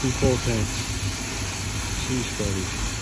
Two full tanks. She's buddy.